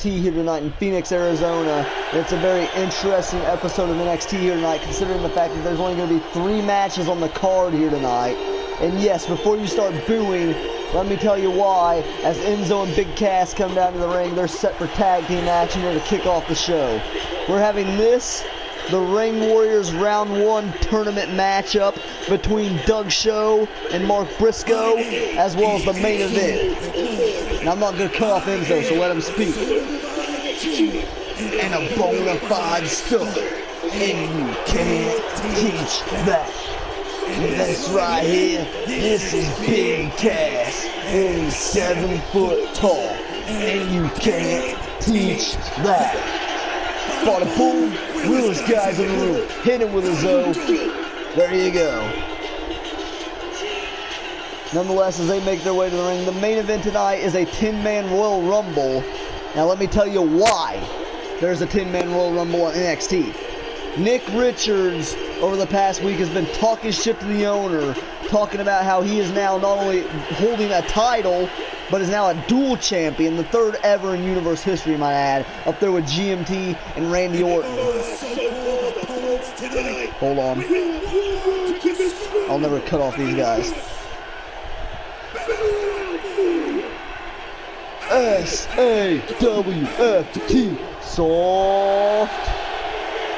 NXT here tonight in Phoenix, Arizona. It's a very interesting episode of the NXT here tonight, considering the fact that there's only going to be three matches on the card here tonight. And yes, before you start booing, let me tell you why. As Enzo and Big Cass come down to the ring, they're set for tag team action here to kick off the show. We're having this, the Ring Warriors Round 1 tournament matchup between Doug Show and Mark Briscoe, as well as the main event. And I'm not going to cut off Enzo, so let him speak. And a bona fide star. And you can't teach that. That's right here. This is Big Cass. And he's seven foot tall. And you can't teach that. Bada boom. Realest guys in the room. Hit him with a Zo. There you go. Nonetheless, as they make their way to the ring, the main event tonight is a 10-man Royal Rumble. Now, let me tell you why there's a 10-man Royal Rumble on NXT. Nick Richards, over the past week, has been talking shit to the owner, talking about how he is now not only holding a title, but is now a dual champion, the third ever in universe history, might add, up there with GMT and Randy Orton. Oh, Hold on. I'll never cut off these guys. S-A-W-F-T. Soft.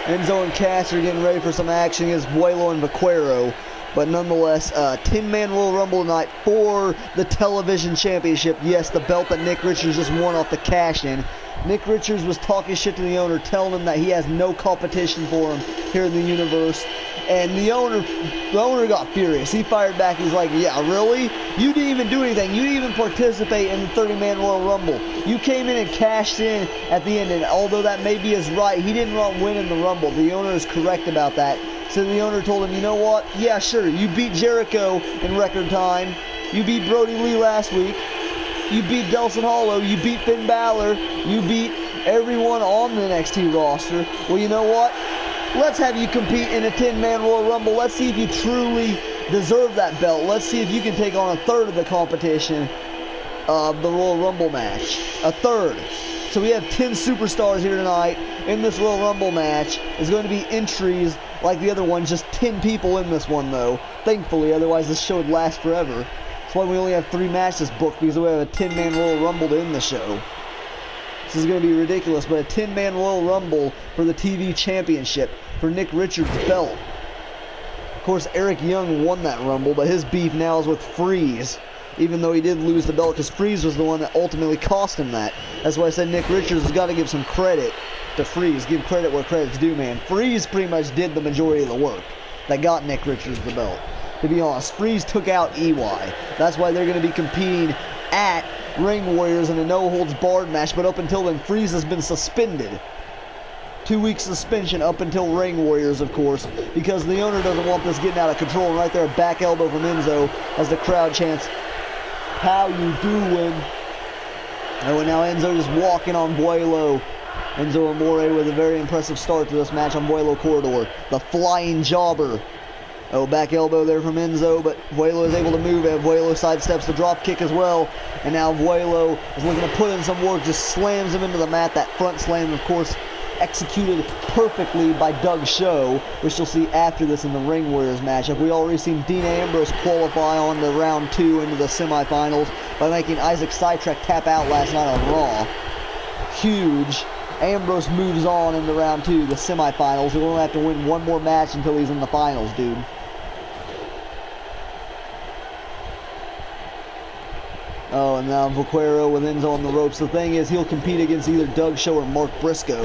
Enzo and Cass are getting ready for some action against Vuelo and Vaquero. But nonetheless, uh, 10-man Royal Rumble tonight for the television championship. Yes, the belt that Nick Richards just won off the cash-in. Nick Richards was talking shit to the owner, telling him that he has no competition for him here in the universe. And the owner, the owner got furious. He fired back. He's like, "Yeah, really? You didn't even do anything. You didn't even participate in the 30-man Royal Rumble. You came in and cashed in at the end. And although that may be his right, he didn't win in the Rumble. The owner is correct about that. So the owner told him, you know what? Yeah, sure. You beat Jericho in record time. You beat Brody Lee last week. You beat Delson Hollow. You beat Finn Balor. You beat everyone on the NXT roster. Well, you know what? Let's have you compete in a 10-man Royal Rumble. Let's see if you truly deserve that belt. Let's see if you can take on a third of the competition of the Royal Rumble match. A third. So we have 10 superstars here tonight in this Royal Rumble match. There's going to be entries like the other one, just 10 people in this one though. Thankfully, otherwise this show would last forever. That's why we only have three matches booked because we have a 10-man Royal Rumble to end the show. This is going to be ridiculous, but a 10-man Royal Rumble for the TV Championship for Nick Richards' belt. Of course, Eric Young won that Rumble, but his beef now is with Freeze. Even though he did lose the belt, because Freeze was the one that ultimately cost him that. That's why I said Nick Richards has got to give some credit to Freeze. Give credit where credit's due, man. Freeze pretty much did the majority of the work that got Nick Richards the belt. To be honest, Freeze took out EY. That's why they're going to be competing at Ring Warriors in a no-holds-barred match, but up until then, Freeze has been suspended. Two weeks suspension up until Ring Warriors, of course, because the owner doesn't want this getting out of control. And right there, back elbow from Enzo as the crowd chants, how you doing? Oh, and now Enzo just walking on Vuelo. Enzo Amore with a very impressive start to this match on Vuelo Corridor. The flying jobber Oh, back elbow there from Enzo, but Vuelo is able to move. Vuelo sidesteps the drop kick as well. And now Vuelo is looking to put in some work, just slams him into the mat. That front slam, of course, executed perfectly by Doug Show, which you'll see after this in the Ring Warriors matchup. We already seen Dean Ambrose qualify on the round two into the semifinals by making Isaac Sidetrack tap out last night on Raw. Huge. Ambrose moves on into round two, the semifinals. He'll only have to win one more match until he's in the finals, dude. Oh, and now Vaquero with Enzo on the ropes. The thing is, he'll compete against either Doug Show or Mark Briscoe.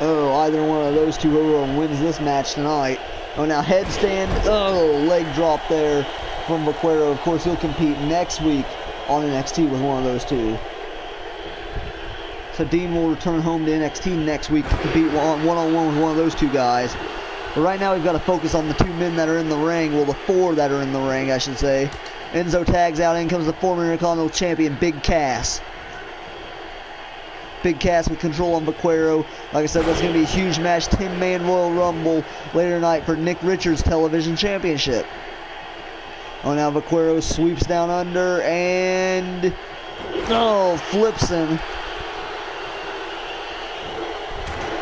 Oh, either one of those two, whoever wins this match tonight. Oh, now headstand. Oh, leg drop there from Vaquero. Of course, he'll compete next week on NXT with one of those two. So Dean will return home to NXT next week to compete one-on-one with one of those two guys. But right now we've got to focus on the two men that are in the ring. Well, the four that are in the ring, I should say. Enzo tags out. In comes the former Intercontinental Champion, Big Cass. Big Cass with control on Vaquero. Like I said, that's going to be a huge match. 10-man Royal Rumble later tonight for Nick Richards Television Championship. Oh, now Vaquero sweeps down under, and Oh, flips him.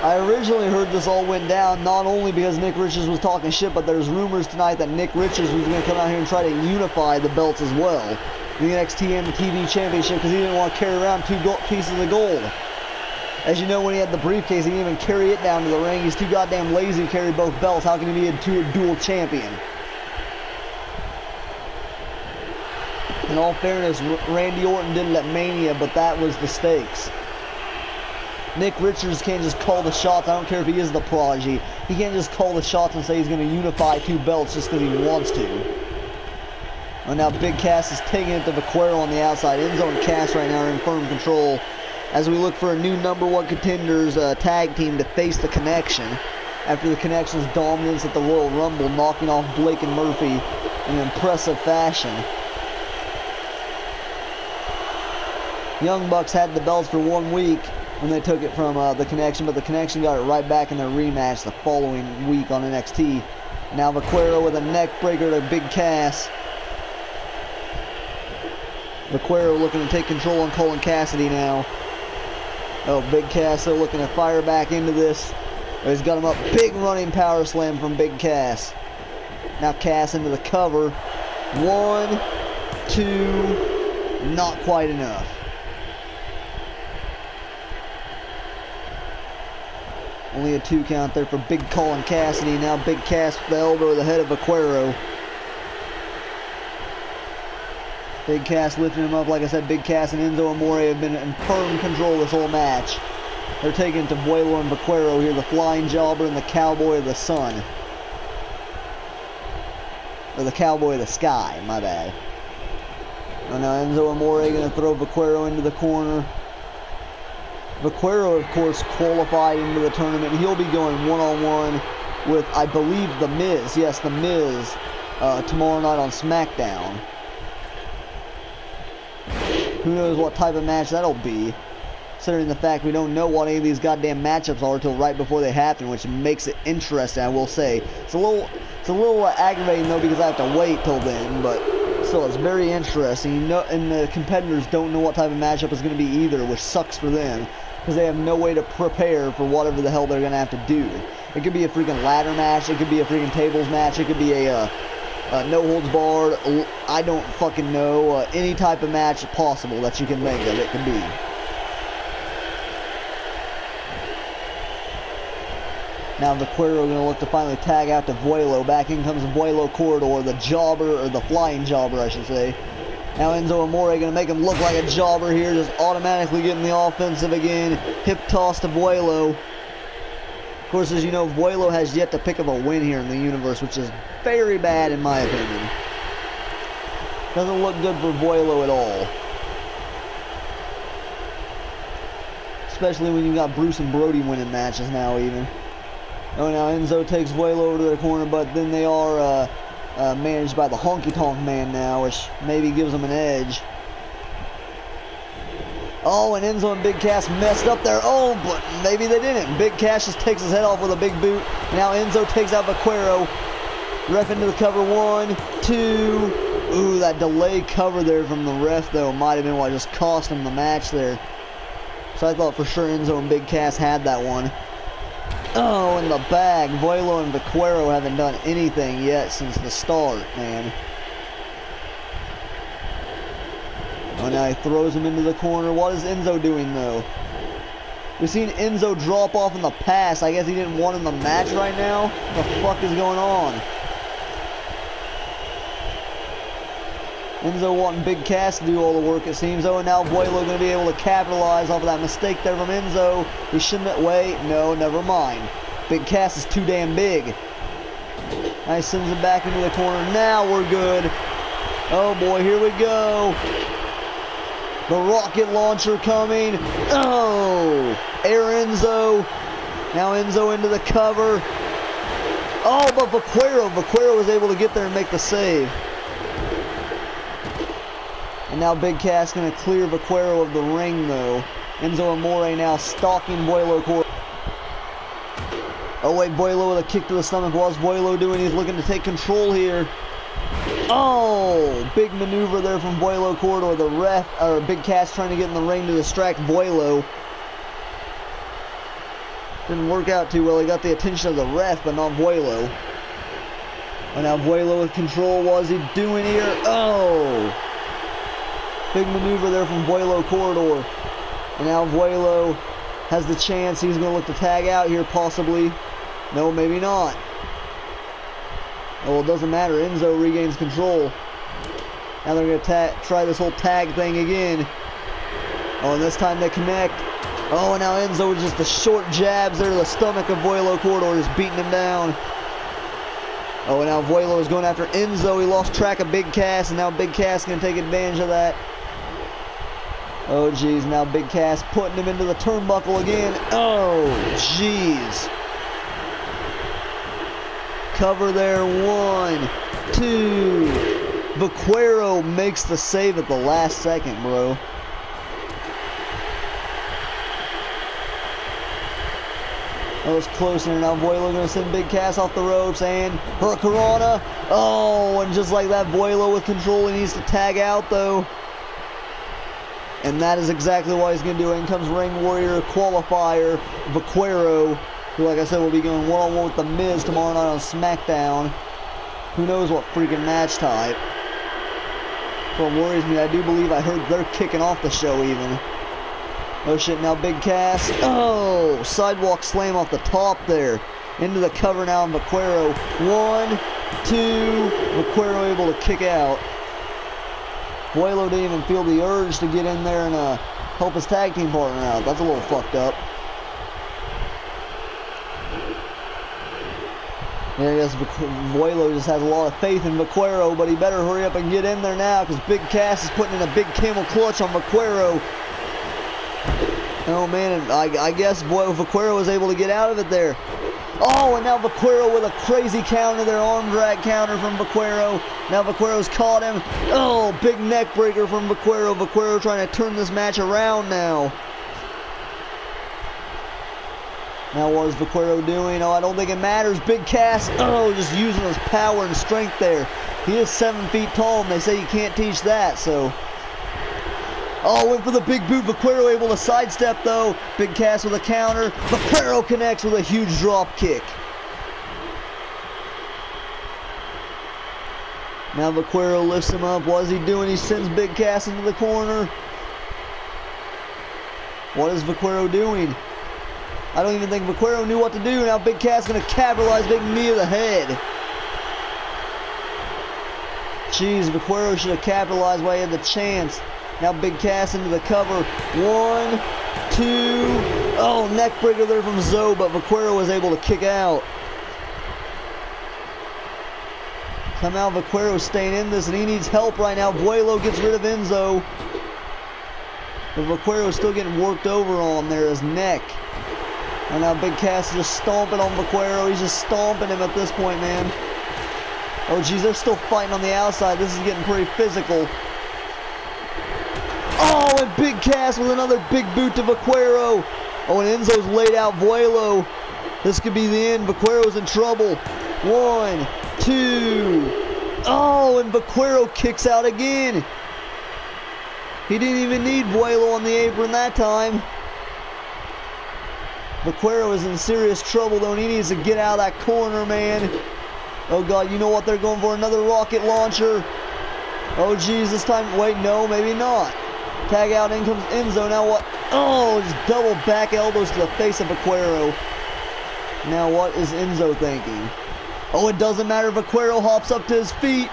I originally heard this all went down not only because Nick Richards was talking shit, but there's rumors tonight that Nick Richards was going to come out here and try to unify the belts as well. The NXT and the TV Championship because he didn't want to carry around two pieces of gold. As you know, when he had the briefcase, he didn't even carry it down to the ring. He's too goddamn lazy to carry both belts. How can he be a two dual champion? In all fairness, Randy Orton did it at Mania, but that was the stakes. Nick Richards can't just call the shots. I don't care if he is the prodigy. He can't just call the shots and say he's going to unify two belts just because he wants to. And now Big Cass is taking it to Vaquero on the outside. Enzo zone Cass right now in firm control as we look for a new number one contenders uh, tag team to face the Connection after the Connection's dominance at the Royal Rumble, knocking off Blake and Murphy in impressive fashion. Young Bucks had the belts for one week when they took it from uh, the Connection, but the Connection got it right back in their rematch the following week on NXT. Now Vaquero with a neck breaker to Big Cass. Vaquero looking to take control on Colin Cassidy now. Oh, Big Cass they're looking to fire back into this. He's got him up. Big running power slam from Big Cass. Now Cass into the cover. One, two, not quite enough. Only a two count there for Big Colin Cassidy. Now Big Cass with the elbow the head of Vaquero. Big Cass lifting him up. Like I said, Big Cass and Enzo Amore have been in firm control this whole match. They're taking to Vuelo and Vaquero here, the Flying Jobber and the Cowboy of the Sun. Or the Cowboy of the Sky, my bad. Oh, now Enzo Amore going to throw Vaquero into the corner. Vaquero, of course, qualified into the tournament. He'll be going one-on-one -on -one with, I believe, The Miz. Yes, The Miz uh, tomorrow night on SmackDown. Who knows what type of match that'll be. Considering the fact we don't know what any of these goddamn matchups are until right before they happen, which makes it interesting, I will say. It's a little, it's a little uh, aggravating though because I have to wait till then, but still, it's very interesting. You know, and the competitors don't know what type of matchup is going to be either, which sucks for them because they have no way to prepare for whatever the hell they're going to have to do. It could be a freaking ladder match. It could be a freaking tables match. It could be a uh, uh, no holds barred. I don't fucking know. Uh, any type of match possible that you can think of, it could be. Now Vaquero going to look to finally tag out to Vuelo. Back in comes Vuelo Corridor, the jobber, or the flying jobber, I should say. Now Enzo Amore going to make him look like a jobber here, just automatically getting the offensive again. Hip toss to Vuelo. Of course, as you know, Vuelo has yet to pick up a win here in the universe, which is very bad in my opinion. Doesn't look good for Vuelo at all. Especially when you got Bruce and Brody winning matches now even. Oh, now Enzo takes Vuelo over to the corner, but then they are... Uh, uh, managed by the Honky Tonk Man now, which maybe gives them an edge. Oh, and Enzo and Big Cass messed up there. Oh, but maybe they didn't. Big Cass just takes his head off with a big boot. Now Enzo takes out Vaquero. Ref into the cover. One, two. Ooh, that delay cover there from the ref, though, might have been what just cost him the match there. So I thought for sure Enzo and Big Cass had that one. Oh, in the bag. Vuelo and Vaquero haven't done anything yet since the start, man. Oh, now he throws him into the corner. What is Enzo doing, though? We've seen Enzo drop off in the past. I guess he didn't want in the match right now. What the fuck is going on? Enzo wanting Big Cass to do all the work, it seems. Oh, and now Vuelo going to be able to capitalize off of that mistake there from Enzo. He shouldn't wait, no, never mind. Big Cass is too damn big. He sends him back into the corner. Now we're good. Oh, boy, here we go. The rocket launcher coming. Oh, air Enzo. Now Enzo into the cover. Oh, but Vaquero, Vaquero was able to get there and make the save. And now Big Cass going to clear Vaquero of the ring, though. Enzo Amore now stalking Vuelo Cor. Oh, wait, Vuelo with a kick to the stomach. What's Vuelo doing? He's looking to take control here. Oh, big maneuver there from Vuelo Corridor. The ref, or Big Cass trying to get in the ring to distract Vuelo. Didn't work out too well. He got the attention of the ref, but not Vuelo. And now Vuelo with control. What's he doing here? Oh! Big maneuver there from Vuelo Corridor. And now Vuelo has the chance. He's going to look to tag out here, possibly. No, maybe not. Oh, well, it doesn't matter. Enzo regains control. Now they're going to try this whole tag thing again. Oh, and this time they connect. Oh, and now Enzo with just the short jabs there to the stomach of Vuelo Corridor, just beating him down. Oh, and now Vuelo is going after Enzo. He lost track of Big Cass, and now Big Cass going to take advantage of that. Oh, jeez. Now Big Cass putting him into the turnbuckle again. Oh, jeez. Cover there. One, two. Vaquero makes the save at the last second, bro. That was close there. Now Vuelo going to send Big Cass off the ropes and Hurricanrana. Oh, and just like that, Vuelo with control. He needs to tag out though. And that is exactly what he's going to do. In comes Ring Warrior qualifier Vaquero, who, like I said, will be going one-on-one with The Miz tomorrow night on SmackDown. Who knows what freaking match type. What worries me, I do believe I heard they're kicking off the show even. Oh shit, now Big Cass. Oh, sidewalk slam off the top there. Into the cover now Vaquero. One, two, Vaquero able to kick out. Vuelo didn't even feel the urge to get in there and uh, help his tag team partner out. That's a little fucked up. I guess Vuelo just has a lot of faith in Vaquero, but he better hurry up and get in there now because Big Cass is putting in a big camel clutch on Vaquero. Oh man, I, I guess boy Vaquero was able to get out of it there. Oh, and now Vaquero with a crazy counter there, arm drag counter from Vaquero. Now Vaquero's caught him. Oh, big neck breaker from Vaquero. Vaquero trying to turn this match around now. Now what is Vaquero doing? Oh, I don't think it matters. Big Cass. oh, just using his power and strength there. He is seven feet tall, and they say you can't teach that, so Oh, went for the big boot. Vaquero able to sidestep though. Big Cass with a counter. Vaquero connects with a huge drop kick. Now Vaquero lifts him up. What is he doing? He sends Big Cass into the corner. What is Vaquero doing? I don't even think Vaquero knew what to do. Now Big Cass going to capitalize big knee to the head. Jeez, Vaquero should have capitalized while he had the chance. Now Big Cass into the cover. One, two. Oh, neck breaker there from Zoe, but Vaquero was able to kick out. Somehow Vaquero staying in this, and he needs help right now. Vuelo gets rid of Enzo. But Vaquero is still getting worked over on there, his neck. And now Big Cass is just stomping on Vaquero. He's just stomping him at this point, man. Oh, geez, they're still fighting on the outside. This is getting pretty physical. Oh, and Big Cass with another big boot to Vaquero. Oh, and Enzo's laid out Vuelo. This could be the end. Vaquero's in trouble. One, two. Oh, and Vaquero kicks out again. He didn't even need Vuelo on the apron that time. Vaquero is in serious trouble, though, and he needs to get out of that corner, man. Oh, God, you know what? They're going for another rocket launcher. Oh, geez, this time, wait, no, maybe not. Tag out, in comes Enzo. Now what? Oh, just double back elbows to the face of Vaquero. Now what is Enzo thinking? Oh, it doesn't matter. Vaquero hops up to his feet.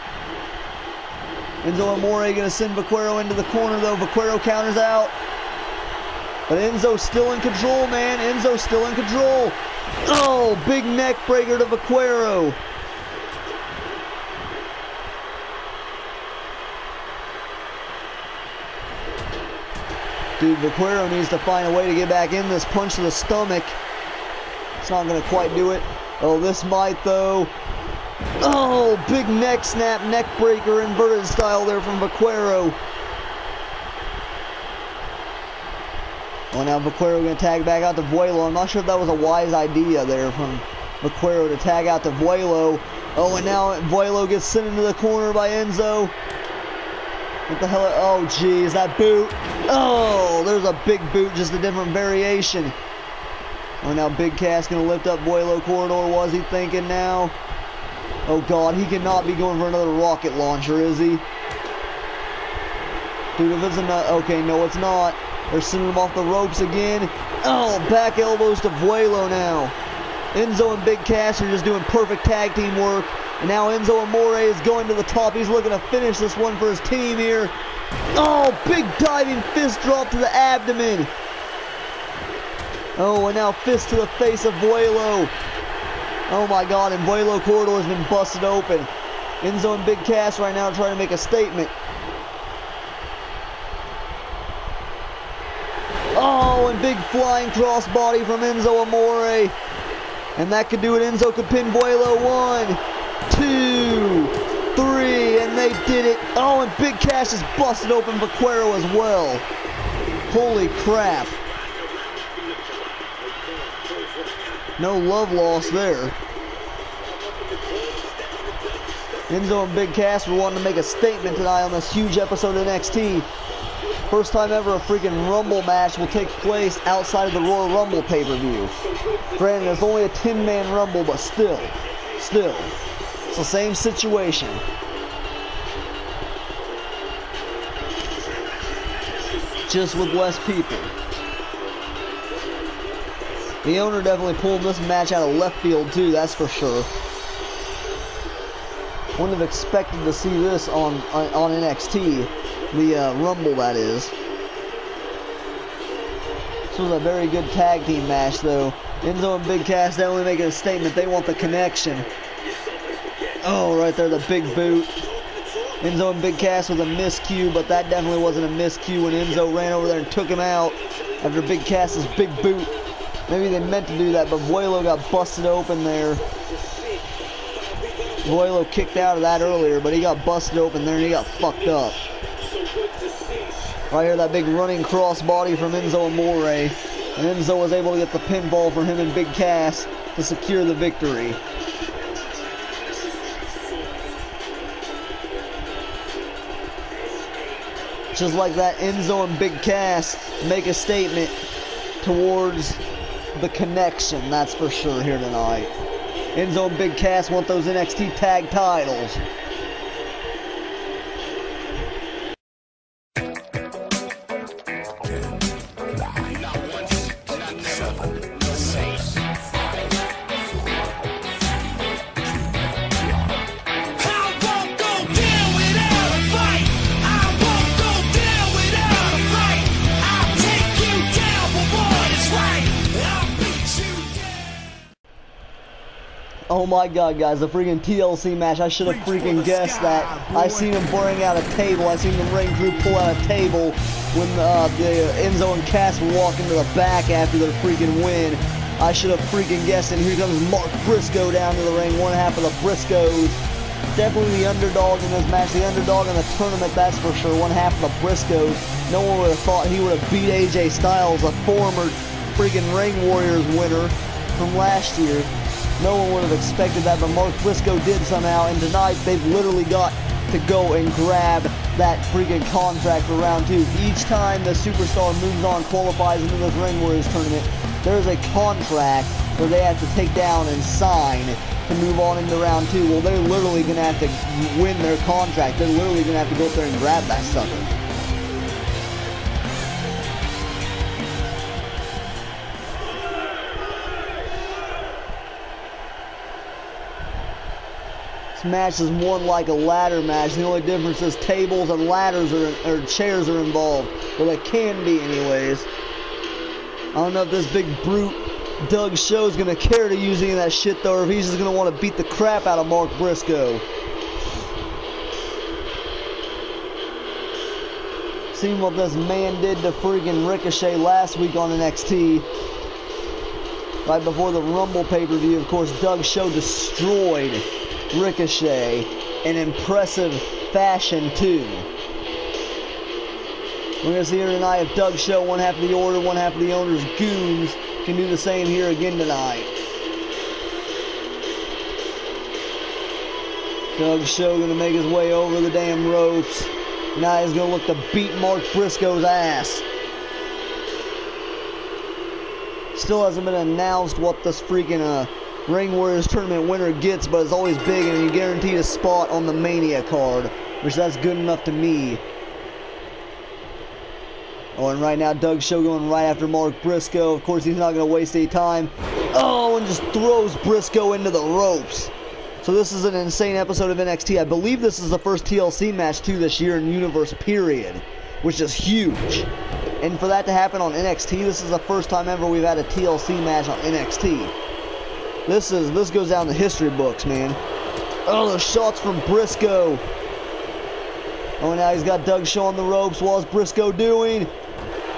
Enzo Amore going to send Vaquero into the corner, though. Vaquero counters out. But Enzo's still in control, man. Enzo's still in control. Oh, big neck breaker to Vaquero. Dude, Vaquero needs to find a way to get back in this punch to the stomach. It's not going to quite do it. Oh, this might, though. Oh, big neck snap, neck breaker, inverted style there from Vaquero. Oh, now Vaquero going to tag back out to Vuelo. I'm not sure if that was a wise idea there from Vaquero to tag out to Vuelo. Oh, and now Vuelo gets sent into the corner by Enzo. What the hell? Oh, geez, that boot. Oh, there's a big boot, just a different variation. Oh, now Big Cass going to lift up Vuelo Corridor. Was he thinking now? Oh, God, he cannot be going for another rocket launcher, is he? Dude, if it's not, okay, no, it's not. They're sending him off the ropes again. Oh, back elbows to Vuelo now. Enzo and Big Cass are just doing perfect tag team work. And now Enzo Amore is going to the top. He's looking to finish this one for his team here. Oh, big diving fist drop to the abdomen. Oh, and now fist to the face of Vuelo. Oh my god, and Vuelo Corridor has been busted open. Enzo and Big Cass right now trying to make a statement. Oh, and big flying crossbody from Enzo Amore. And that could do it. Enzo could pin Vuelo. One, two, three, and they did it. Oh, and Big Cass is busted open Vaquero as well. Holy crap. No love lost there. Enzo and Big Cass were wanting to make a statement tonight on this huge episode of NXT. First time ever a freaking Rumble match will take place outside of the Royal Rumble pay-per-view. Granted, it's only a 10-man Rumble, but still, still, the same situation. Just with less people. The owner definitely pulled this match out of left field too, that's for sure. Wouldn't have expected to see this on on NXT. The uh, Rumble, that is. This was a very good tag team match, though. Enzo and Big Cass definitely making a statement. They want the connection. Oh, right there, the big boot. Enzo and Big Cass with a miscue, but that definitely wasn't a miscue when Enzo ran over there and took him out after Big Cass's big boot. Maybe they meant to do that, but Vuelo got busted open there. Vuelo kicked out of that earlier, but he got busted open there and he got fucked up. Right here, that big running crossbody from Enzo Amore. And Enzo was able to get the pinfall for him and Big Cass to secure the victory. Just like that, Enzo and Big Cass make a statement towards the connection, that's for sure, here tonight. Enzo and Big Cass want those NXT tag titles. My god, guys, the freaking TLC match. I should have freaking guessed that. I seen him bring out a table. I seen the ring crew pull out a table when uh, the Enzo and Cass were walking to the back after their freaking win. I should have freaking guessed. And here comes Mark Briscoe down to the ring, one half of the Briscoes. Definitely the underdog in this match, the underdog in the tournament, that's for sure. One half of the Briscoes. No one would have thought he would have beat AJ Styles, a former freaking Ring Warriors winner from last year. No one would have expected that, but Mark Briscoe did somehow, and tonight they've literally got to go and grab that freaking contract for round two. Each time the superstar moves on, qualifies into this Ring Warriors tournament, there's a contract where they have to take down and sign to move on into round two. Well, they're literally going to have to win their contract. They're literally going to have to go up there and grab that sucker. This match is more like a ladder match. The only difference is tables and ladders are, or chairs are involved. Well, they can be anyways. I don't know if this big brute Doug Show is going to care to use any of that shit though, or if he's just going to want to beat the crap out of Mark Briscoe. Seen what this man did to freaking Ricochet last week on NXT. Right before the Rumble pay-per-view, of course, Doug Show destroyed Ricochet in impressive fashion too. We're going to see here tonight if Doug Show, one half of the order, one half of the owner's goons, can do the same here again tonight. Doug Show gonna make his way over the damn ropes. Now he's gonna look to beat Mark Briscoe's ass. Still hasn't been announced what this freaking uh, Ring Warriors tournament winner gets, but it's always big and you guaranteed a spot on the Mania card, which that's good enough to me. Oh, and right now Doug Show going right after Mark Briscoe. Of course, he's not going to waste any time. Oh, and just throws Briscoe into the ropes. So this is an insane episode of NXT. I believe this is the first TLC match too this year in Universe period, which is huge. And for that to happen on NXT, this is the first time ever we've had a TLC match on NXT. This is this goes down the history books, man. Oh, those shots from Briscoe. Oh, now he's got Doug Show on the ropes. What's Briscoe doing?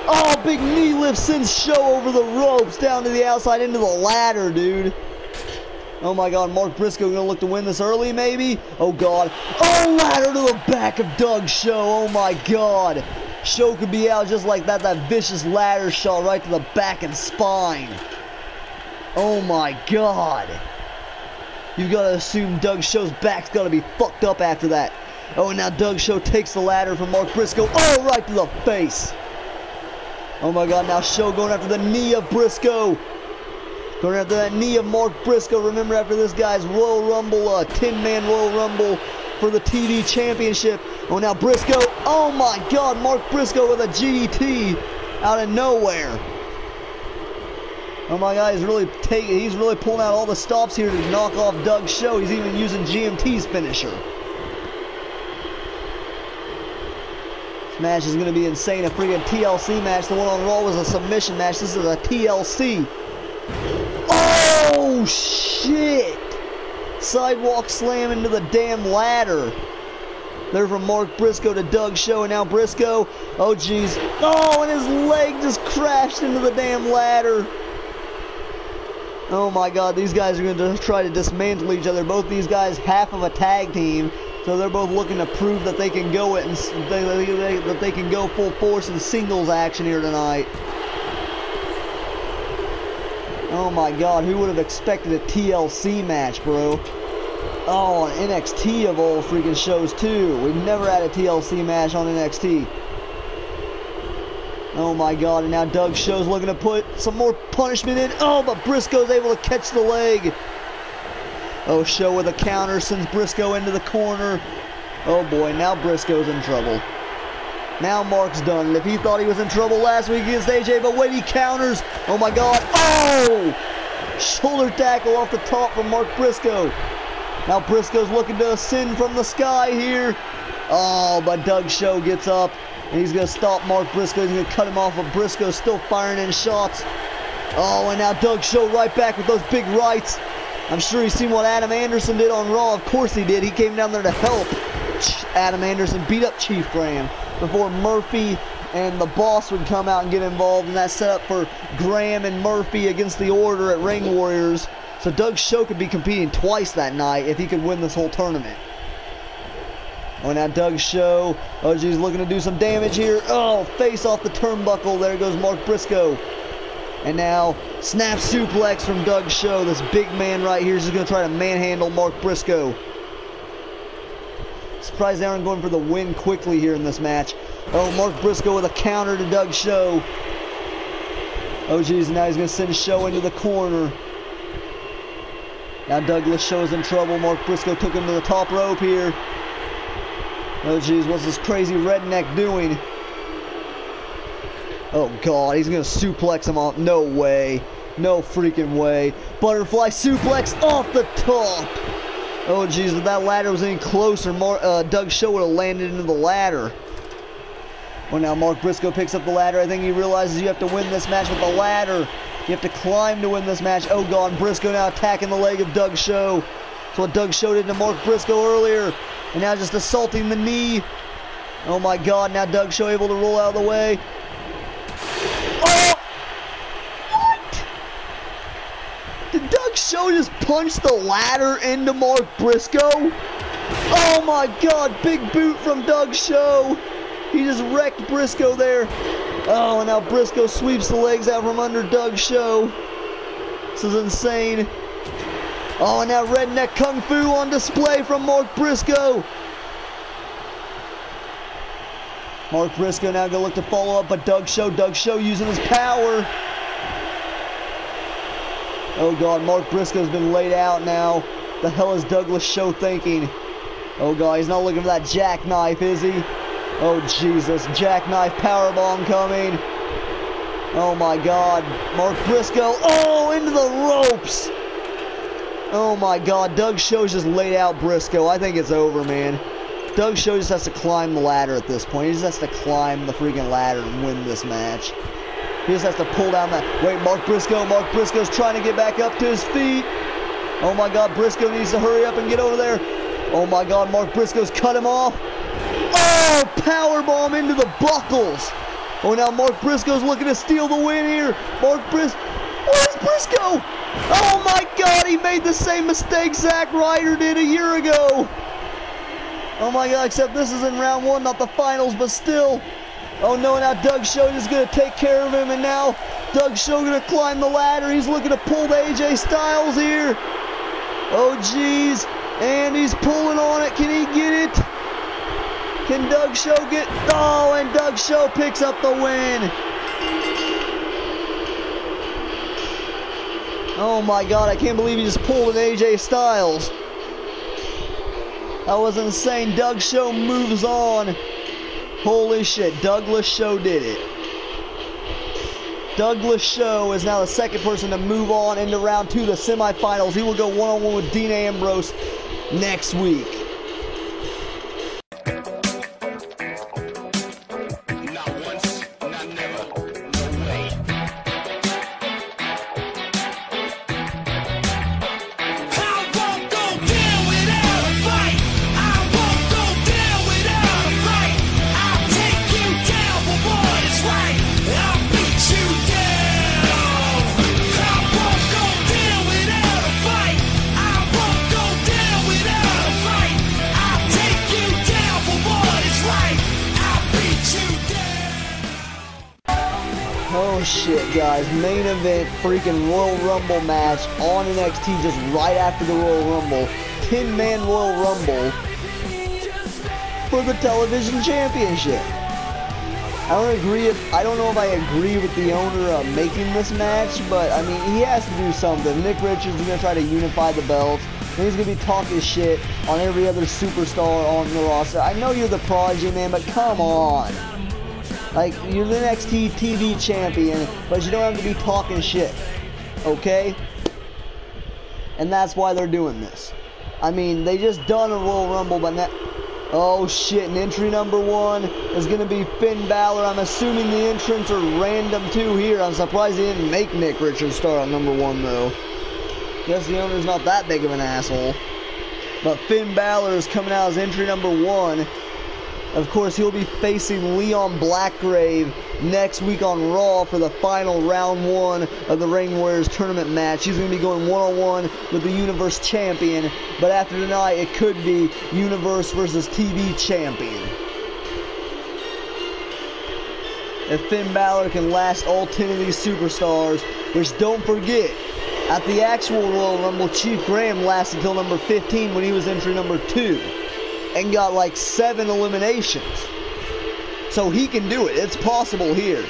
Oh, big knee lift sends Show over the ropes down to the outside into the ladder, dude. Oh my god, Mark Briscoe gonna look to win this early, maybe? Oh god. Oh, ladder to the back of Doug Show. Oh my god. Show could be out just like that. That vicious ladder shot right to the back and spine. Oh my god. You've got to assume Doug Show's back's got to be fucked up after that. Oh, and now Doug Show takes the ladder from Mark Briscoe. Oh, right to the face. Oh my god, now Show going after the knee of Briscoe. Going after that knee of Mark Briscoe. Remember after this guy's Royal Rumble, uh, 10-man Royal Rumble for the TV Championship. Oh, now Briscoe. Oh my God, Mark Briscoe with a GT out of nowhere. Oh my God, he's really taking, he's really pulling out all the stops here to knock off Doug's show. He's even using GMT's finisher. This match is going to be insane. A freaking TLC match. The one on Raw was a submission match. This is a TLC. Oh, shit. Sidewalk slam into the damn ladder. There from Mark Briscoe to Doug Show, and now Briscoe. Oh, jeez. Oh, and his leg just crashed into the damn ladder. Oh my god, these guys are going to try to dismantle each other. Both these guys half of a tag team, so they're both looking to prove that they can go it and they, they, that they can go full force in singles action here tonight. Oh my god, who would have expected a TLC match, bro? Oh, NXT of all freaking shows too. We've never had a TLC match on NXT. Oh my god, and now Doug Show's looking to put some more punishment in. Oh, but Briscoe's able to catch the leg. Oh, Show with a counter sends Briscoe into the corner. Oh boy, now Briscoe's in trouble. Now Mark's done. And if he thought he was in trouble last week against AJ, but wait, he counters. Oh my God. Oh! Shoulder tackle off the top from Mark Briscoe. Now Briscoe's looking to ascend from the sky here. Oh, but Doug Show gets up. And he's going to stop Mark Briscoe. He's going to cut him off, but Briscoe's still firing in shots. Oh, and now Doug Show right back with those big rights. I'm sure he's seen what Adam Anderson did on Raw. Of course he did. He came down there to help Adam Anderson beat up Chief Graham before Murphy and the boss would come out and get involved in that setup for Graham and Murphy against the Order at Ring Warriors. So Doug Show could be competing twice that night if he could win this whole tournament. Oh, that Doug Show. Oh, geez, looking to do some damage here. Oh, face off the turnbuckle. There goes Mark Briscoe. And now, snap suplex from Doug Show. This big man right here is going to try to manhandle Mark Briscoe. Surprised they aren't going for the win quickly here in this match. Oh, Mark Briscoe with a counter to Doug Show. Oh, geez, now he's going to send Show into the corner. Now Douglas Show's in trouble. Mark Briscoe took him to the top rope here. Oh, jeez, what's this crazy redneck doing? Oh, God, he's going to suplex him off. No way. No freaking way. Butterfly suplex off the top. Oh, jeez, if that ladder was any closer, Mar uh, Doug Show would have landed into the ladder. Well, now Mark Briscoe picks up the ladder. I think he realizes you have to win this match with the ladder. You have to climb to win this match. Oh, God, Briscoe now attacking the leg of Doug Show. That's what Doug Show did to Mark Briscoe earlier. And now just assaulting the knee. Oh, my God, now Doug Show able to roll out of the way. Oh! What? Did Doug Show just punched the ladder into Mark Briscoe. Oh my god, big boot from Doug Show. He just wrecked Briscoe there. Oh, and now Briscoe sweeps the legs out from under Doug Show. This is insane. Oh, and now redneck kung fu on display from Mark Briscoe. Mark Briscoe now gonna look to follow up, but Doug Show, Doug Show using his power. Oh God, Mark Briscoe's been laid out now. The hell is Douglas Show thinking? Oh God, he's not looking for that jackknife, is he? Oh Jesus, jackknife powerbomb coming. Oh my God, Mark Briscoe. Oh, into the ropes. Oh my God, Doug Show's just laid out Briscoe. I think it's over, man. Doug Show just has to climb the ladder at this point. He just has to climb the freaking ladder and win this match. He just has to pull down that. Wait, Mark Briscoe. Mark Briscoe's trying to get back up to his feet. Oh my God, Briscoe needs to hurry up and get over there. Oh my God, Mark Briscoe's cut him off. Oh, power bomb into the buckles. Oh, now Mark Briscoe's looking to steal the win here. Mark oh, Briscoe. Where's Briscoe? Oh my God, he made the same mistake Zack Ryder did a year ago. Oh my god, except this is in round one, not the finals, but still. Oh no, now Doug Show is going to take care of him, and now Doug Show going to climb the ladder. He's looking to pull the AJ Styles here. Oh jeez, and he's pulling on it. Can he get it? Can Doug Show get? Oh, and Doug Show picks up the win. Oh my god, I can't believe he just pulled an AJ Styles. That was insane. Doug Show moves on. Holy shit, Douglas Show did it. Douglas Show is now the second person to move on into round two, the semifinals. He will go one on one with Dean Ambrose next week. Freaking Royal Rumble match on NXT just right after the Royal Rumble. 10 man Royal Rumble for the television championship. I don't agree. If, I don't know if I agree with the owner of making this match, but I mean he has to do something. Nick Richards is gonna try to unify the belts. And he's gonna be talking shit on every other superstar on the roster. I know you're the prodigy, man, but come on. Like, you're the NXT TV champion, but you don't have to be talking shit. Okay? And that's why they're doing this. I mean, they just done a Royal Rumble, but now... Oh shit, and entry number one is to be Finn Balor. I'm assuming the entrants are random too here. I'm surprised they didn't make Nick Richards start on number one though. Guess the owner's not that big of an asshole. But Finn Balor is coming out as entry number one. Of course, he'll be facing Leon Blackgrave next week on Raw for the final round one of the Ring Warriors tournament match. He's going to be going one-on-one with the Universe Champion, but after tonight, it could be Universe versus TV Champion. If Finn Balor can last all 10 of these superstars, which don't forget, at the actual Royal Rumble, Chief Graham lasted until number 15 when he was entry number 2 and got like seven eliminations. So he can do it. It's possible here.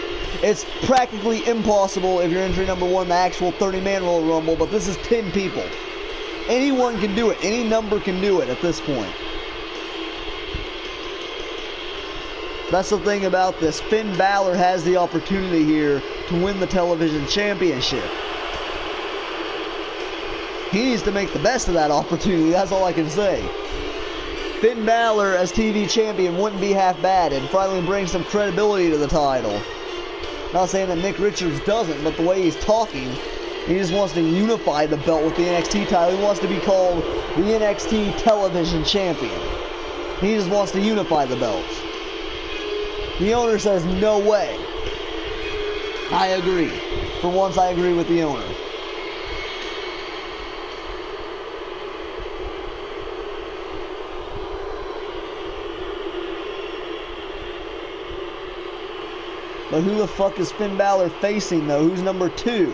It's practically impossible if you're entry number one, the actual 30-man Royal Rumble, but this is 10 people. Anyone can do it. Any number can do it at this point. That's the thing about this. Finn Balor has the opportunity here to win the television championship. He needs to make the best of that opportunity. That's all I can say. Finn Balor as TV champion wouldn't be half bad and finally bring some credibility to the title. Not saying that Nick Richards doesn't, but the way he's talking, he just wants to unify the belt with the NXT title. He wants to be called the NXT Television Champion. He just wants to unify the belts. The owner says, no way. I agree. For once, I agree with the owner. But who the fuck is Finn Balor facing, though? Who's number two?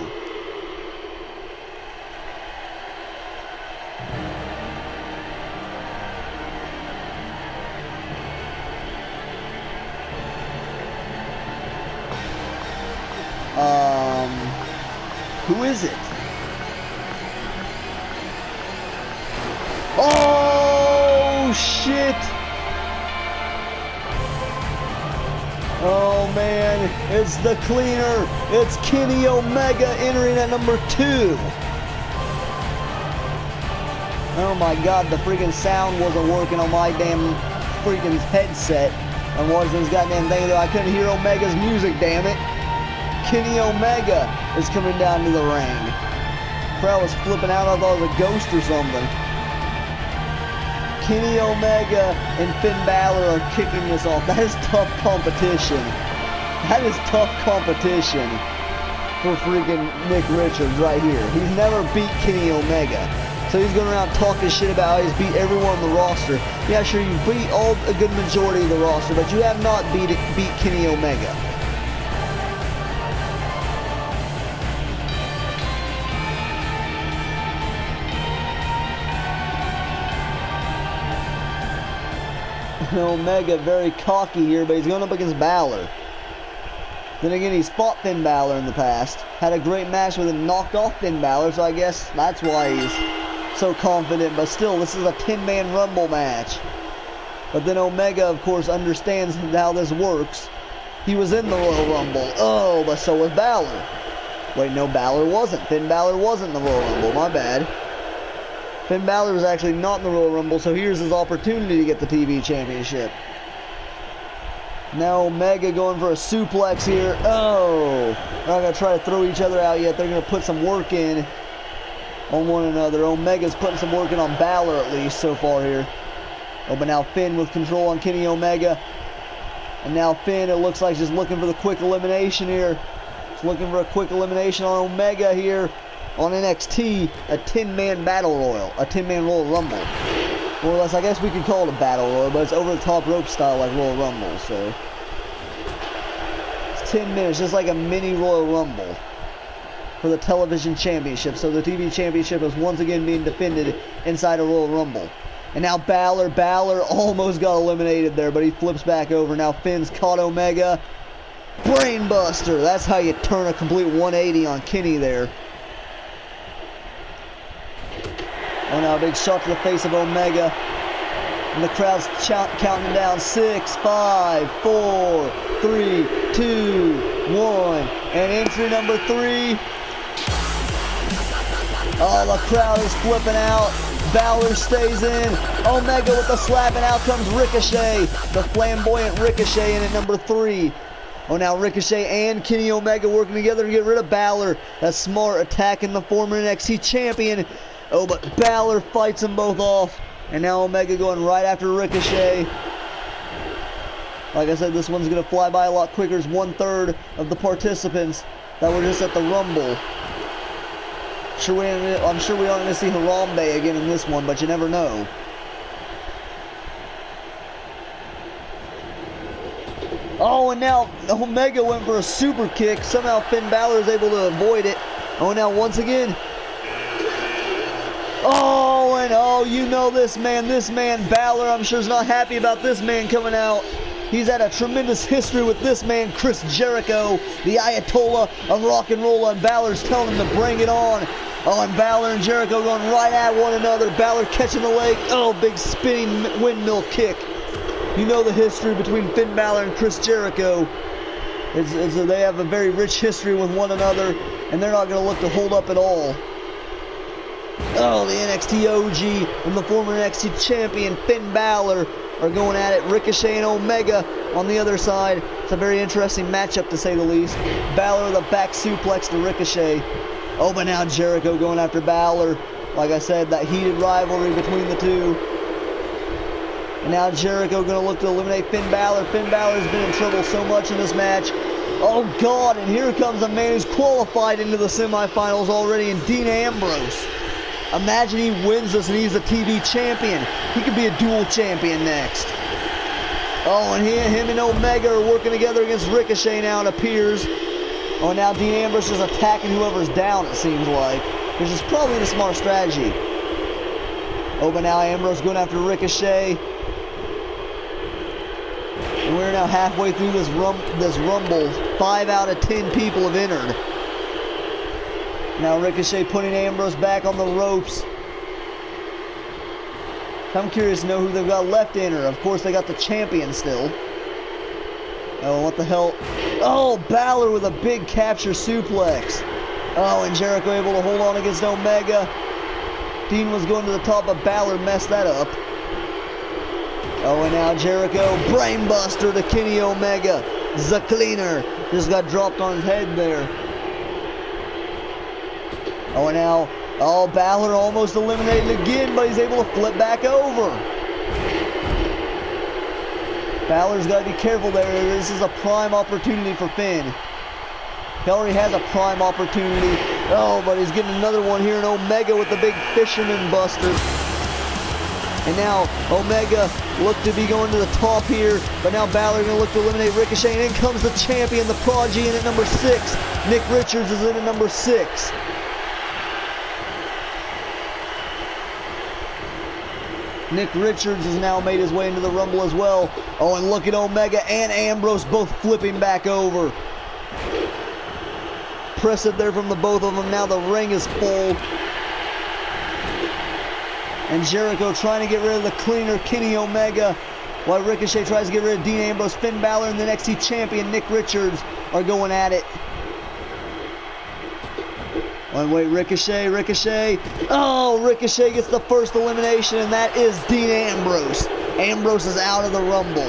The cleaner. It's Kenny Omega entering at number two. Oh my god, the freaking sound wasn't working on my damn freaking headset. And wasn't this goddamn thing though. I couldn't hear Omega's music, damn it. Kenny Omega is coming down to the ring. Crowd was flipping out. I thought it was a ghost or something. Kenny Omega and Finn Balor are kicking this off. That is tough competition. That is tough competition for freaking Nick Richards right here. He's never beat Kenny Omega. So he's going around talking shit about how he's beat everyone on the roster. Yeah, sure, you beat all a good majority of the roster, but you have not beat beat Kenny Omega. Omega very cocky here, but he's going up against Balor. Then again, he's fought Finn Balor in the past. Had a great match with him, knocked off Finn Balor, so I guess that's why he's so confident. But still, this is a 10-man Rumble match. But then Omega, of course, understands how this works. He was in the Royal Rumble. Oh, but so was Balor. Wait, no, Balor wasn't. Finn Balor wasn't in the Royal Rumble. My bad. Finn Balor was actually not in the Royal Rumble, so here's his opportunity to get the TV Championship. Now Omega going for a suplex here. Oh, they're not going to try to throw each other out yet. They're going to put some work in on one another. Omega's putting some work in on Balor at least so far here. Oh, but now Finn with control on Kenny Omega. And now Finn, it looks like just looking for the quick elimination here. Just looking for a quick elimination on Omega here on NXT. A 10-man battle royal. A 10-man Royal Rumble. More or less, I guess we could call it a battle royal, but it's over the top rope style like Royal Rumble, so. It's 10 minutes, just like a mini Royal Rumble for the television championship. So the TV championship is once again being defended inside a Royal Rumble. And now Balor, Balor almost got eliminated there, but he flips back over. Now Finn's caught Omega. Brainbuster. That's how you turn a complete 180 on Kenny there. Oh, now a big shot to the face of Omega. And the crowd's counting down. Six, five, four, three, two, one. And entry number three. Oh, the crowd is flipping out. Balor stays in. Omega with the slap, and out comes Ricochet. The flamboyant Ricochet in at number three. Oh, now Ricochet and Kenny Omega working together to get rid of Balor. That's smart attacking the former NXT champion. Oh, but Balor fights them both off. And now Omega going right after Ricochet. Like I said, this one's going to fly by a lot quicker. It's one third of the participants that were just at the Rumble. Sure I'm sure we aren't going to see Harambe again in this one, but you never know. Oh, and now Omega went for a super kick. Somehow Finn Balor is able to avoid it. Oh, now once again, Oh, and oh, you know this man, this man, Balor, I'm sure is not happy about this man coming out. He's had a tremendous history with this man, Chris Jericho, the Ayatollah of rock and roll, and Balor's telling him to bring it on. Oh, and Balor and Jericho going right at one another. Balor catching the leg. Oh, big spinning windmill kick. You know the history between Finn Balor and Chris Jericho. It's, it's, they have a very rich history with one another, and they're not going to look to hold up at all. Oh, the NXT OG and the former NXT champion Finn Balor are going at it. Ricochet and Omega on the other side. It's a very interesting matchup to say the least. Balor the back suplex to Ricochet. Oh, but now Jericho going after Balor. Like I said, that heated rivalry between the two. And now Jericho going to look to eliminate Finn Balor. Finn Balor's been in trouble so much in this match. Oh, God, and here comes a man who's qualified into the semifinals already in Dean Ambrose. Imagine he wins this and he's a TV champion. He could be a dual champion next. Oh, and he, him and Omega are working together against Ricochet now, it appears. Oh, now Dean Ambrose is attacking whoever's down, it seems like. Which is probably the smart strategy. Oh, but now Ambrose going after Ricochet. We're now halfway through this rum this rumble. Five out of ten people have entered. Now Ricochet putting Ambrose back on the ropes. I'm curious to know who they've got left in her. Of course, they got the champion still. Oh, what the hell? Oh, Balor with a big capture suplex. Oh, and Jericho able to hold on against Omega. Dean was going to the top, but Balor messed that up. Oh, and now Jericho, brainbuster to Kenny Omega. The cleaner just got dropped on his head there. Oh, and now, oh, Balor almost eliminated again, but he's able to flip back over. Balor's got to be careful there. This is a prime opportunity for Finn. Already has a prime opportunity. Oh, but he's getting another one here in Omega with the big Fisherman Buster. And now Omega look to be going to the top here, but now Balor going to look to eliminate Ricochet. And in comes the champion, the prodigy, in at number six. Nick Richards is in at number six. Nick Richards has now made his way into the Rumble as well. Oh, and look at Omega and Ambrose both flipping back over. Press it there from the both of them. Now the ring is full. And Jericho trying to get rid of the cleaner Kenny Omega. While Ricochet tries to get rid of Dean Ambrose, Finn Balor and the NXT champion Nick Richards are going at it. One wait, Ricochet, Ricochet. Oh, Ricochet gets the first elimination, and that is Dean Ambrose. Ambrose is out of the Rumble.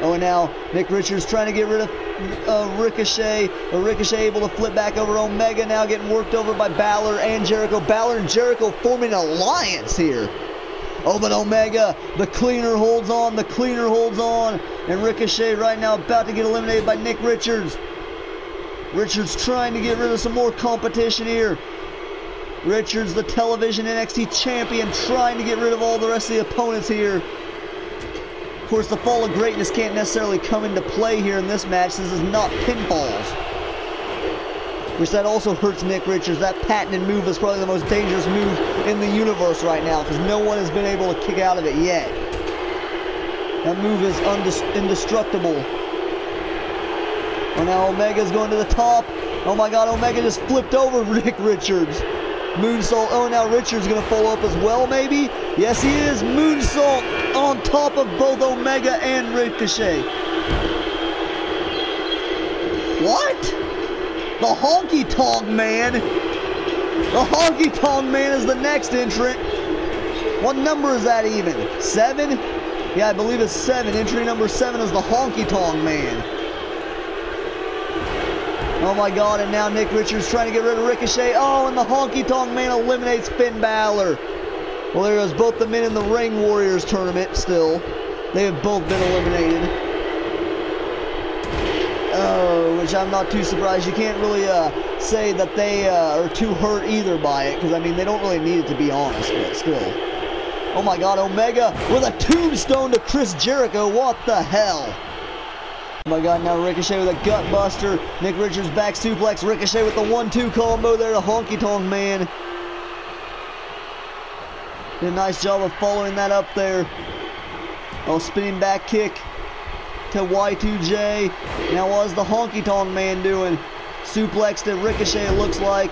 Oh, and now Nick Richards trying to get rid of uh, Ricochet. But Ricochet able to flip back over Omega now getting worked over by Balor and Jericho. Balor and Jericho forming an alliance here. Oh, but Omega, the cleaner holds on, the cleaner holds on. And Ricochet right now about to get eliminated by Nick Richards. Richards trying to get rid of some more competition here. Richards, the television NXT champion, trying to get rid of all the rest of the opponents here. Of course, the fall of greatness can't necessarily come into play here in this match. This is not pinfalls. Which that also hurts Nick Richards. That patented move is probably the most dangerous move in the universe right now because no one has been able to kick out of it yet. That move is indestructible. And now Omega's going to the top. Oh my god, Omega just flipped over Rick Richards. Moonsault. Oh, now Richards going to follow up as well, maybe? Yes, he is. Moonsault on top of both Omega and Ricochet. What? The Honky Tonk Man. The Honky Tonk Man is the next entrant. What number is that even? Seven? Yeah, I believe it's seven. Entry number seven is the Honky Tonk Man. Oh my god, and now Nick Richards trying to get rid of Ricochet. Oh, and the Honky Tonk Man eliminates Finn Balor. Well, there goes both the men in the Ring Warriors tournament still. They have both been eliminated. Oh, which I'm not too surprised. You can't really uh, say that they uh, are too hurt either by it, because, I mean, they don't really need it to be honest, but still. Oh my god, Omega with a tombstone to Chris Jericho. What the hell? Oh my god, now Ricochet with a gut buster. Nick Richards back suplex. Ricochet with the 1-2 combo there to Honky Tonk Man. Did a nice job of following that up there. Oh, spinning back kick to Y2J. Now what's the Honky Tonk Man doing? Suplex to Ricochet, it looks like.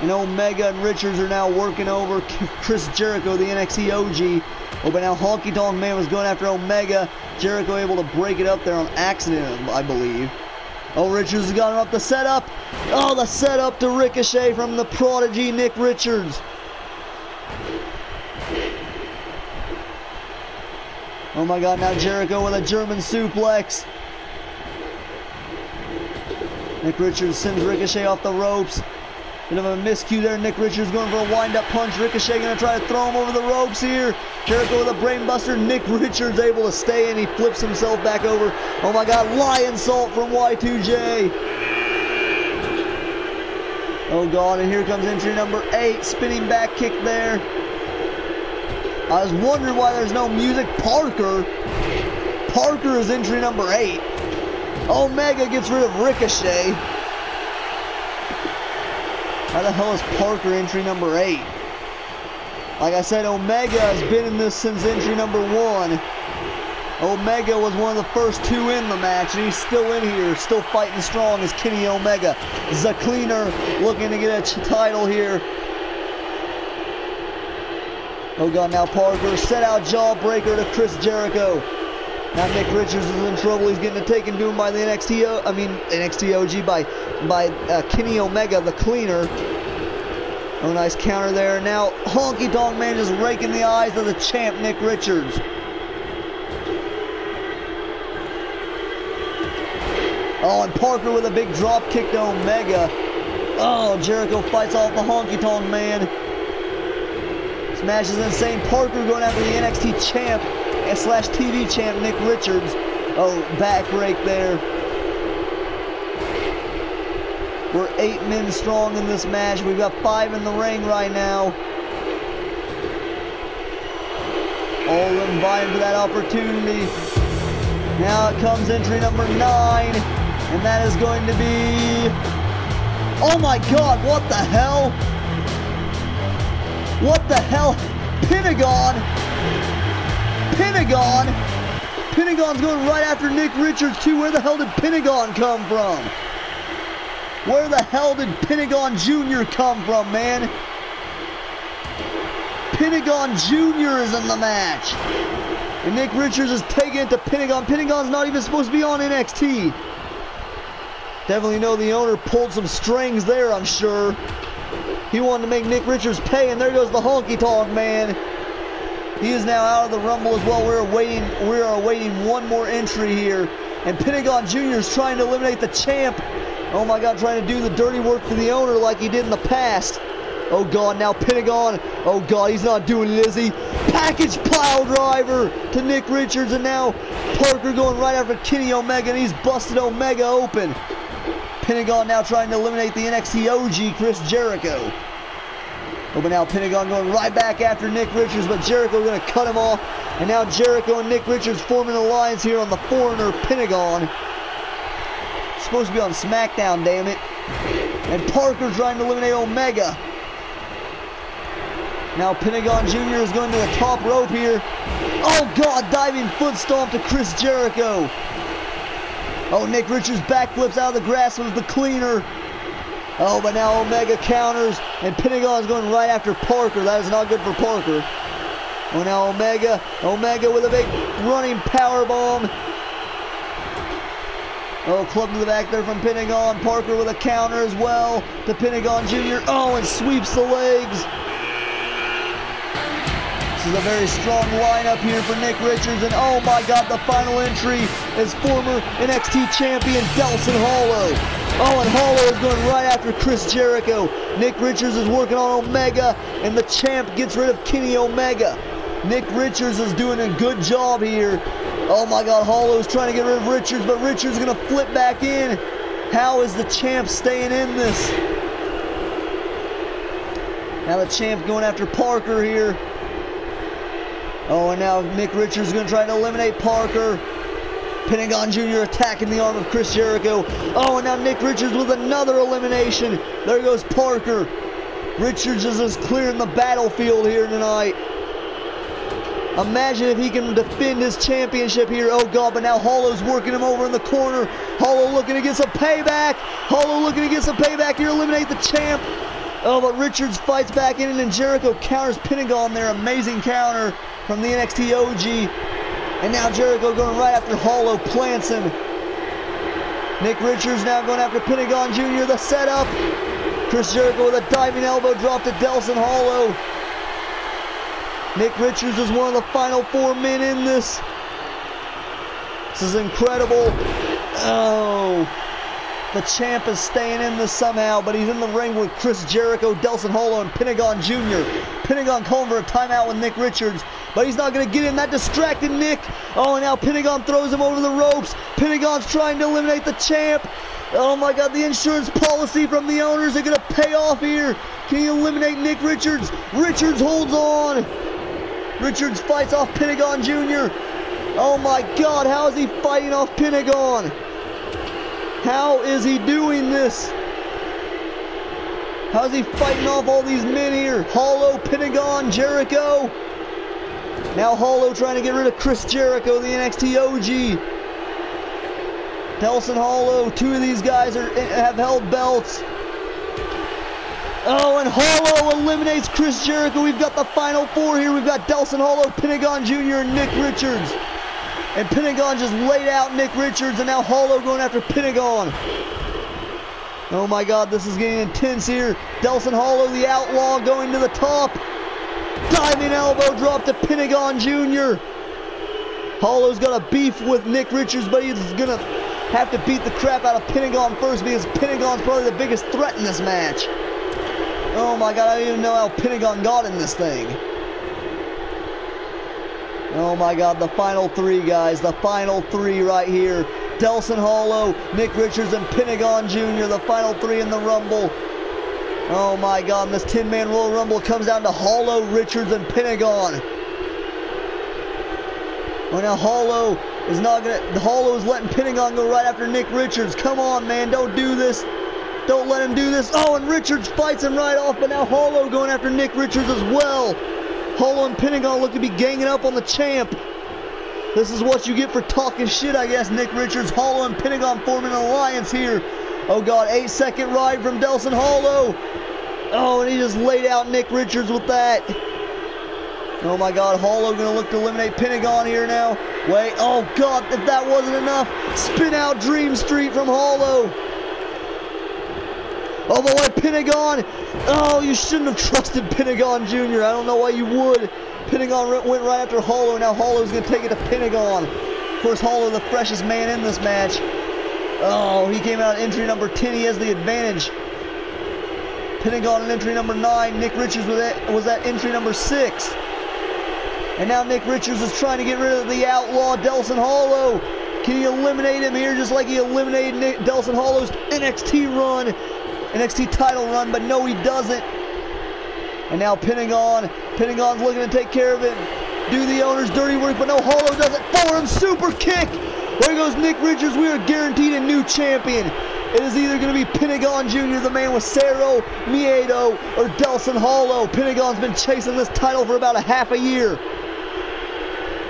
And Omega and Richards are now working over Chris Jericho, the NXT OG. Oh, but now Honky Tonk Man was going after Omega. Jericho able to break it up there on accident, I believe. Oh, Richards has got him up the setup. Oh, the setup to Ricochet from the prodigy Nick Richards. Oh my god, now Jericho with a German suplex. Nick Richards sends Ricochet off the ropes. Bit of a miscue there. Nick Richards going for a wind-up punch. Ricochet going to try to throw him over the ropes here. Jericho with a brainbuster. Nick Richards able to stay in. He flips himself back over. Oh my God, Lionsault from Y2J. Oh God, and here comes entry number eight. Spinning back kick there. I was wondering why there's no music. Parker. Parker is entry number eight. Omega gets rid of Ricochet. How the hell is Parker entry number 8? Like I said, Omega has been in this since entry number 1. Omega was one of the first two in the match, and he's still in here, still fighting strong as Kenny Omega. The Cleaner looking to get a title here. Oh God, now Parker set out Jawbreaker to Chris Jericho. Now Nick Richards is in trouble. He's getting it taken him by the NXT, I mean NXT OG by by uh, Kenny Omega, the Cleaner. Oh, nice counter there. Now Honky Tonk Man just raking the eyes of the champ Nick Richards. Oh, and Parker with a big drop kick to Omega. Oh, Jericho fights off the Honky Tonk Man. Smashes insane. Parker going after the NXT champ slash TV champ Nick Richards. Oh, back break there. We're eight men strong in this match. We've got five in the ring right now. All of them vying for that opportunity. Now it comes entry number nine, and that is going to be. Oh my God! What the hell? What the hell? Pentagon! Pentagon! Pentagon's going right after Nick Richards too. Where the hell did Pentagon come from? Where the hell did Pentagon Jr. come from, man? Pentagon Jr. is in the match. And Nick Richards is taking it to Pentagon. Pentagon's not even supposed to be on NXT. Definitely know the owner pulled some strings there, I'm sure. He wanted to make Nick Richards pay, and there goes the honky tonk man. He is now out of the Rumble as well. We're awaiting, we are awaiting one more entry here. And Pentagon Jr. is trying to eliminate the champ. Oh my God, trying to do the dirty work for the owner like he did in the past. Oh God, now Pentagon. Oh God, he's not doing Lizzie. Package pile driver to Nick Richards, and now Parker going right after Kenny Omega, and he's busted Omega open. Pentagon now trying to eliminate the NXT OG Chris Jericho. But now Pentagon going right back after Nick Richards, but Jericho going to cut him off. And now Jericho and Nick Richards forming an alliance here on the Foreigner Pentagon. supposed to be on SmackDown, damn it. And Parker trying to eliminate Omega. Now Pentagon Jr. is going to the top rope here. Oh God, diving foot stomp to Chris Jericho. Oh, Nick Richards backflips out of the grasp of the cleaner. Oh, but now Omega counters, and Pentagon is going right after Parker. That is not good for Parker. Oh, now Omega. Omega with a big running power bomb. Oh, club to the back there from Pentagon. Parker with a counter as well to Pentagon Jr. Oh, and sweeps the legs. This is a very strong lineup here for Nick Richards. And oh my God, the final entry is former NXT champion Delson Hollow. Oh, and Hollow is going right after Chris Jericho. Nick Richards is working on Omega, and the champ gets rid of Kenny Omega. Nick Richards is doing a good job here. Oh my God, Hollow is trying to get rid of Richards, but Richards is going to flip back in. How is the champ staying in this? Now the champ going after Parker here. Oh, and now Nick Richards is going to try to eliminate Parker. Pentagon Jr. attacking the arm of Chris Jericho. Oh, and now Nick Richards with another elimination. There goes Parker. Richards is clearing the battlefield here tonight. Imagine if he can defend his championship here. Oh, God, but now Hollow's working him over in the corner. Hollow looking to get some payback. Hollow looking to get some payback here, eliminate the champ. Oh, but Richards fights back in, and Jericho counters Pentagon there. Amazing counter from the NXT OG. And now Jericho going right after Hollow plants him. Nick Richards now going after Pentagon Jr. The setup. Chris Jericho with a diving elbow drop to Delson Hollow. Nick Richards is one of the final four men in this. This is incredible. Oh. The champ is staying in this somehow, but he's in the ring with Chris Jericho, Delson Hollow, and Pentagon Jr. Pentagon calling for a timeout with Nick Richards, but he's not going to get in. That distracted Nick. Oh, and now Pentagon throws him over the ropes. Pentagon's trying to eliminate the champ. Oh my God, the insurance policy from the owners are going to pay off here. Can he eliminate Nick Richards? Richards holds on. Richards fights off Pentagon Jr. Oh my God, how is he fighting off Pentagon? How is he doing this? How's he fighting off all these men here? Hollow, Pentagon, Jericho. Now Hollow trying to get rid of Chris Jericho, the NXT OG. Delson Hollow, two of these guys are, have held belts. Oh, and Hollow eliminates Chris Jericho. We've got the final four here. We've got Delson Hollow, Pentagon Jr., and Nick Richards. And Pentagon just laid out Nick Richards, and now Hollow going after Pentagon. Oh my God, this is getting intense here. Delson Hollow, the outlaw, going to the top. Diving elbow drop to Pentagon Jr. Hollow's got a beef with Nick Richards, but he's to have to beat the crap out of Pentagon first because Pentagon's probably the biggest threat in this match. Oh my God, I don't even know how Pentagon got in this thing. Oh my God, the final three, guys. The final three right here. Delson Hollow, Nick Richards, and Pentagon Jr., the final three in the Rumble. Oh my God, this 10 man Royal Rumble comes down to Hollow, Richards, and Pentagon. Oh, now Hollow is not gonna. Hollow is letting Pentagon go right after Nick Richards. Come on, man, don't do this. Don't let him do this. Oh, and Richards fights him right off, but now Hollow going after Nick Richards as well. Hollow and Pentagon look to be ganging up on the champ. This is what you get for talking shit, I guess. Nick Richards, Hollow, and Pentagon forming an alliance here. Oh, God, eight second ride from Delson Hollow. Oh, and he just laid out Nick Richards with that. Oh, my God, Hollow to look to eliminate Pentagon here now. Wait, oh, God, if that wasn't enough, spin out Dream Street from Hollow. Oh, what Pentagon? Oh, you shouldn't have trusted Pentagon Jr. I don't know why you would. Pentagon went right after Hollow. Now Hollow's to take it to Pentagon. Of course, Hollow, the freshest man in this match. Oh, he came out entry number 10. He has the advantage. Pentagon in entry number 9. Nick Richards was at, was at entry number 6. And now Nick Richards is trying to get rid of the outlaw Delson Hollow. Can he eliminate him here just like he eliminated Nick Delson Hollow's NXT run? NXT title run, but no, he doesn't. And now Pentagon, Pentagon's looking to take care of it. Do the owner's dirty work, but no, Hollow does it for him. Super kick. There goes Nick Richards. We are guaranteed a new champion. It is either going to be Pentagon Jr., the man with Cero, Miedo, or Delson Hollow. Pentagon's been chasing this title for about a half a year.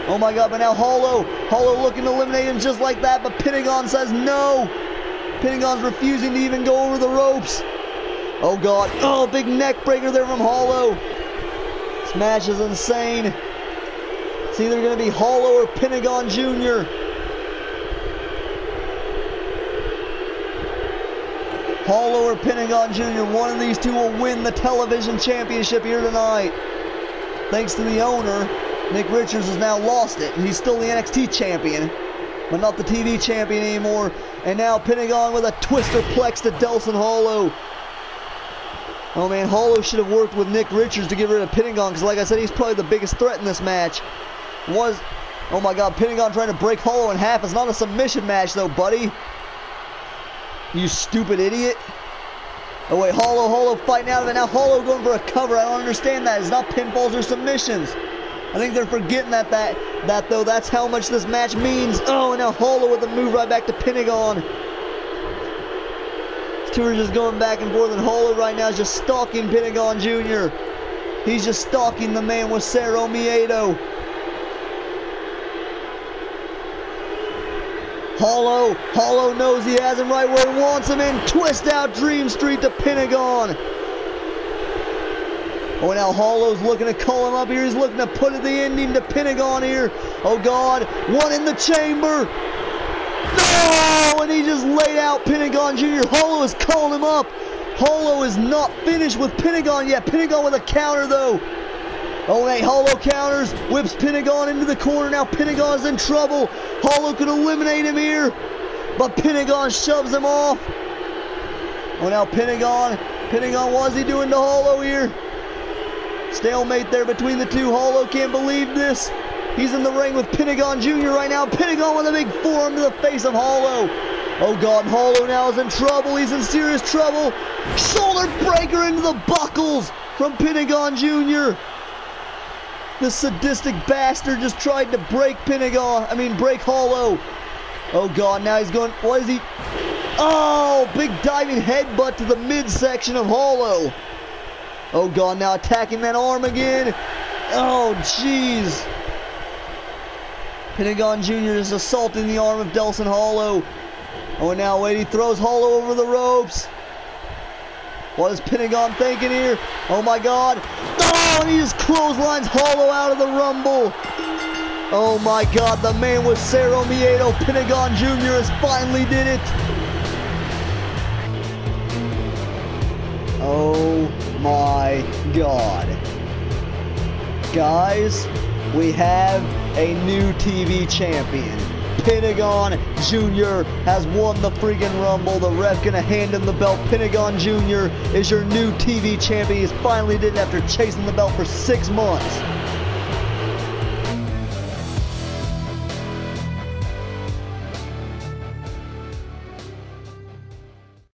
Oh my God, but now Hollow, Hollow looking to eliminate him just like that, but Pentagon says no. Pentagon's refusing to even go over the ropes. Oh God. Oh, big neck breaker there from Hollow. This match is insane. It's either going to be Hollow or Pentagon Jr. Hollow or Pentagon Jr. One of these two will win the television championship here tonight. Thanks to the owner, Nick Richards has now lost it. He's still the NXT champion but not the TV champion anymore. And now Pentagon with a twister plex to Delson Hollow. Oh man, Hollow should have worked with Nick Richards to get rid of Pentagon because, like I said, he's probably the biggest threat in this match. Was, oh my God, Pentagon trying to break Hollow in half. It's not a submission match though, buddy. You stupid idiot. Oh wait, Hollow, Hollow fighting out of it now. Hollow going for a cover. I don't understand that. It's not pinfalls or submissions. I think they're forgetting that that that though that's how much this match means. Oh, and now Hollow with a move right back to Pentagon. Two are just going back and forth, and Hollow right now is just stalking Pentagon Jr. He's just stalking the man with Cero Miedo. Hollow, Hollow knows he has him right where he wants him and twist out Dream Street to Pentagon. Oh, now Hollow's looking to call him up here. He's looking to put the ending to Pentagon here. Oh, God. One in the chamber. No! And he just laid out Pentagon Jr. Hollow is calling him up. Hollow is not finished with Pentagon yet. Pentagon with a counter, though. Oh, wait. Hollow counters. Whips Pentagon into the corner. Now Pentagon's in trouble. Hollow could eliminate him here. But Pentagon shoves him off. Oh, now Pentagon. Pentagon, what is he doing to Hollow here? Stalemate there between the two. Hollow can't believe this. He's in the ring with Pentagon Jr. right now. Pentagon with a big forearm to the face of Hollow. Oh God, Hollow now is in trouble. He's in serious trouble. Shoulder breaker into the buckles from Pentagon Jr. The sadistic bastard just tried to break Pentagon. I mean, break Hollow. Oh God, now he's going. What is he? Oh, big diving headbutt to the midsection of Hollow. Oh, God, now attacking that arm again. Oh, jeez. Pentagon Jr. is assaulting the arm of Delson Hollow. Oh, and now wait, he throws Hollow over the ropes. What is Pentagon thinking here? Oh my god. Oh, and he just clotheslines Hollow out of the Rumble. Oh my god, the man with Cero Miedo, Pentagon Jr. has finally did it. Oh my god. Guys, we have a new TV champion. Pentagon Jr. has won the freaking Rumble. The ref gonna hand him the belt. Pentagon Jr. is your new TV champion. He's finally did it after chasing the belt for six months.